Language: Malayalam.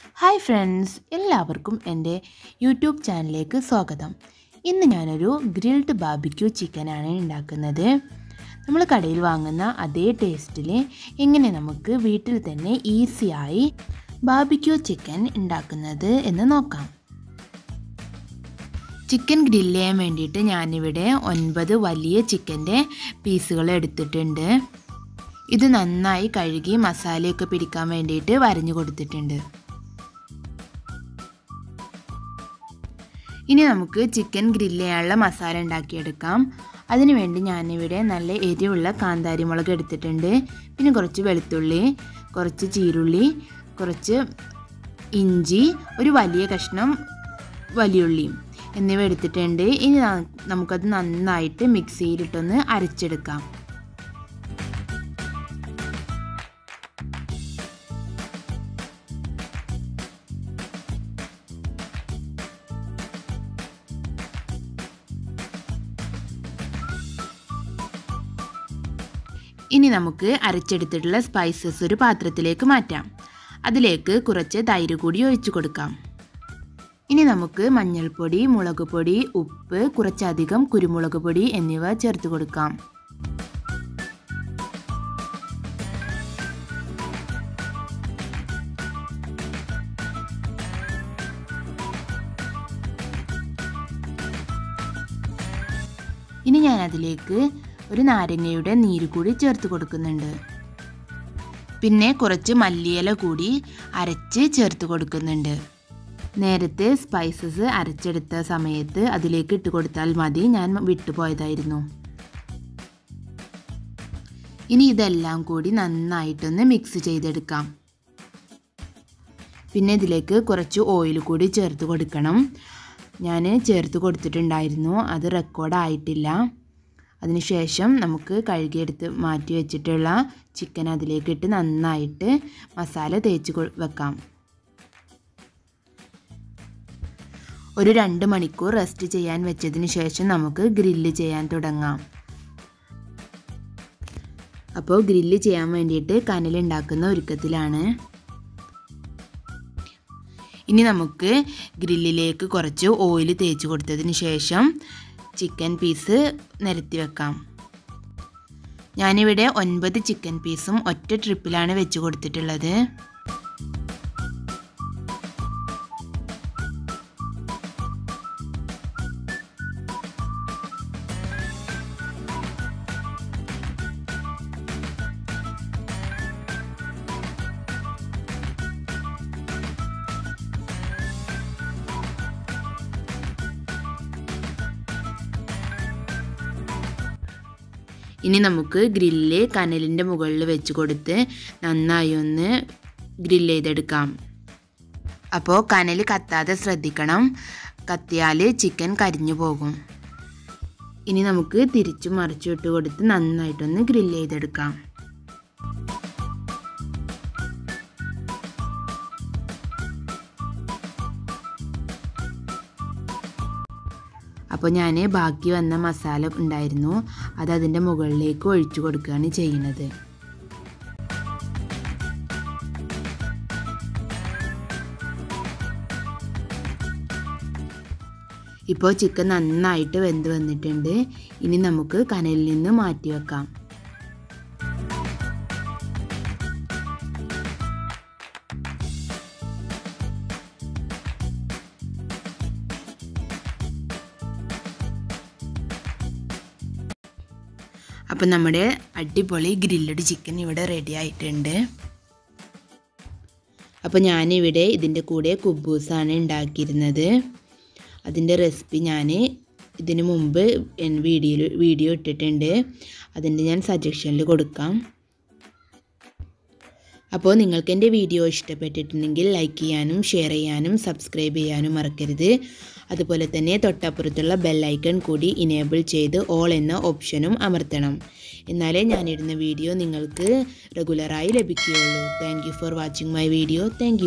ഹായ് ഫ്രണ്ട്സ് എല്ലാവർക്കും എന്റെ യൂട്യൂബ് ചാനലിലേക്ക് സ്വാഗതം. ഇന്ന് ഞാനൊരു ഗ്രിൽഡ് ബാബിക്യൂ ചിക്കനാണ് ഉണ്ടാക്കുന്നത്. നമ്മൾ കടയിൽ വാങ്ങുന്ന അതേ ടേസ്റ്റിൽ എങ്ങനെ നമുക്ക് വീട്ടിൽ തന്നെ ഈസിയായി ബാബിക്യൂ ചിക്കൻ ഉണ്ടാക്കുന്നത് എന്ന് നോക്കാം. ചിക്കൻ ഗ്രില്ല് ചെയ്യാൻ വേണ്ടിയിട്ട് ഞാനിവിടെ ഒൻപത് വലിയ ചിക്കന്റെ പീസുകൾ എടുത്തിട്ടുണ്ട്. ഇത് നന്നായി കഴുകി മസാലയൊക്കെ പിടിക്കാൻ വേണ്ടിയിട്ട് വരഞ്ഞു കൊടുത്തിട്ടുണ്ട്. ഇനി നമുക്ക് ചിക്കൻ ഗ്രില്ല് ചെയ്യാനുള്ള മസാല ഉണ്ടാക്കിയെടുക്കാം. അതിനുവേണ്ടി ഞാനിവിടെ നല്ല എരിവുള്ള കാന്താരി മുളക് എടുത്തിട്ടുണ്ട്. പിന്നെ കുറച്ച് വെളുത്തുള്ളി കുറച്ച് ചീരുള്ളി കുറച്ച് ഇഞ്ചി ഒരു വലിയ കഷ്ണം വലിയുള്ളിയും എന്നിവ എടുത്തിട്ടുണ്ട്. ഇനി നമുക്കത് നന്നായിട്ട് മിക്സിയിലിട്ടൊന്ന് അരച്ചെടുക്കാം. ഇനി നമുക്ക് അരച്ചെടുത്തിട്ടുള്ള സ്പൈസസ് ഒരു പാത്രത്തിലേക്ക് മാറ്റാം. അതിലേക്ക് കുറച്ച് തൈര് കൂടി ഒഴിച്ചു കൊടുക്കാം. ഇനി നമുക്ക് മഞ്ഞൾപ്പൊടി മുളക് പൊടി ഉപ്പ് കുറച്ചധികം കുരുമുളക് പൊടി എന്നിവ ചേർത്ത് കൊടുക്കാം. ഇനി ഞാൻ അതിലേക്ക് ഒരു നാരങ്ങയുടെ നീര് കൂടി ചേർത്ത് കൊടുക്കുന്നുണ്ട്. പിന്നെ കുറച്ച് മല്ലിയില കൂടി അരച്ച് ചേർത്ത് കൊടുക്കുന്നുണ്ട്. നേരത്തെ സ്പൈസസ് അരച്ചെടുത്ത സമയത്ത് അതിലേക്ക് ഇട്ട് കൊടുത്താൽ മതി. ഞാൻ വിട്ടുപോയതായിരുന്നു ഇനി ഇതെല്ലാം കൂടി നന്നായിട്ടൊന്ന് മിക്സ് ചെയ്തെടുക്കാം. പിന്നെ ഇതിലേക്ക് കുറച്ച് ഓയിൽ കൂടി ചേർത്ത് കൊടുക്കണം. ഞാൻ ചേർത്ത് കൊടുത്തിട്ടുണ്ടായിരുന്നു. അത് റെക്കോർഡായിട്ടില്ല അതിനുശേഷം നമുക്ക് കഴുകിയെടുത്ത് മാറ്റി വെച്ചിട്ടുള്ള ചിക്കൻ അതിലേക്ക് ഇട്ട് നന്നായിട്ട് മസാല തേച്ച് വെക്കാം. ഒരു രണ്ട് മണിക്കൂർ റെസ്റ്റ് ചെയ്യാൻ വെച്ചതിന് ശേഷം നമുക്ക് ഗ്രില്ല് ചെയ്യാൻ തുടങ്ങാം. അപ്പോൾ ഗ്രില്ല് ചെയ്യാൻ വേണ്ടിയിട്ട് കനലുണ്ടാക്കുന്ന ഒരുക്കത്തിലാണ്. ഇനി നമുക്ക് ഗ്രില്ലിലേക്ക് കുറച്ച് ഓയിൽ തേച്ച് കൊടുത്തതിന് ശേഷം ചിക്കൻ പീസ് നിരത്തി വെക്കാം. ഞാനിവിടെ ഒൻപത് ചിക്കൻ പീസും ഒറ്റ ട്രിപ്പിലാണ് വെച്ച് കൊടുത്തിട്ടുള്ളത്. ഇനി നമുക്ക് ഗ്രില്ല് കനലിന്റെ മുകളിൽ വെച്ച് കൊടുത്ത് നന്നായി ഒന്ന് ഗ്രില്ല് ചെയ്തെടുക്കാം. അപ്പോൾ കനൽ കത്താതെ ശ്രദ്ധിക്കണം. കത്തിയാൽ ചിക്കൻ കരിഞ്ഞു പോകും. ഇനി നമുക്ക് തിരിച്ചു മറിച്ചു ഇട്ട് കൊടുത്ത് നന്നായിട്ടൊന്ന് ഗ്രില്ല് ചെയ്തെടുക്കാം. അപ്പോൾ ഞാൻ ബാക്കി വന്ന മസാല ഉണ്ടായിരുന്നു. അത് അതിന്റെ മുകളിലേക്ക് ഒഴിച്ചു കൊടുക്കുകയാണ് ചെയ്യുന്നത്. ഇപ്പോൾ ചിക്കൻ നന്നായിട്ട് വെന്ത് വന്നിട്ടുണ്ട്. ഇനി നമുക്ക് കനലിൽ നിന്ന് മാറ്റി വെക്കാം. അപ്പം നമ്മുടെ അടിപൊളി ഗ്രില്ലഡ് ചിക്കൻ ഇവിടെ റെഡി ആയിട്ടുണ്ട്. അപ്പോൾ ഞാനിവിടെ ഇതിന്റെ കൂടെ കുബൂസാണ് ഉണ്ടാക്കിയിരുന്നത്. അതിന്റെ റെസിപ്പി ഞാൻ ഇതിനു മുമ്പ് വീഡിയോയിൽ വീഡിയോ ഇട്ടിട്ടുണ്ട്. അതിന്റെ ഞാൻ സജഷനിൽ കൊടുക്കാം. അപ്പോൾ നിങ്ങൾക്ക് എന്റെ വീഡിയോ ഇഷ്ടപ്പെട്ടിട്ടുണ്ടെങ്കിൽ ലൈക്ക് ചെയ്യാനും ഷെയർ ചെയ്യാനും സബ്സ്ക്രൈബ് ചെയ്യാനും മറക്കരുത്. അതുപോലെ തന്നെ തൊട്ടപ്പുറത്തുള്ള ബെല്ലൈക്കൺ കൂടി ഇനേബിൾ ചെയ്ത് ഓൾ എന്ന ഓപ്ഷനും അമർത്തണം. എന്നാലേ ഞാനിടുന്ന വീഡിയോ നിങ്ങൾക്ക് റെഗുലറായി ലഭിക്കുകയുള്ളൂ. Thank for watching my video thank